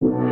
you